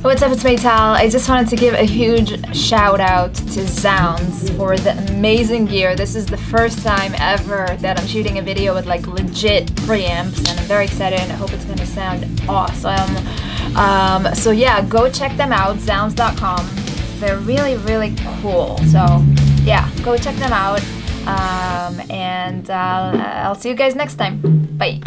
What's up, it's Meytal. I just wanted to give a huge shout out to zZounds for the amazing gear. This is the first time ever that I'm shooting a video with like legit preamps and I'm very excited and I hope it's gonna sound awesome. Um, so yeah, go check them out, zzounds.com. They're really, really cool. So yeah, go check them out. Um, and uh, I'll see you guys next time. Bye.